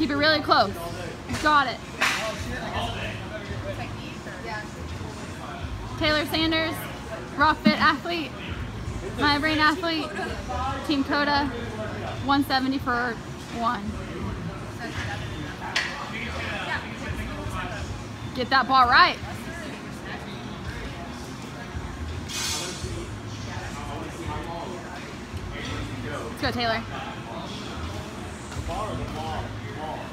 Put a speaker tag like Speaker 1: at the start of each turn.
Speaker 1: Keep it really close. Got it. Taylor Sanders, Raw Fit athlete, My Brain athlete, Team Coda, 170 for one. Get that ball right. Let's go, Taylor.
Speaker 2: Yeah!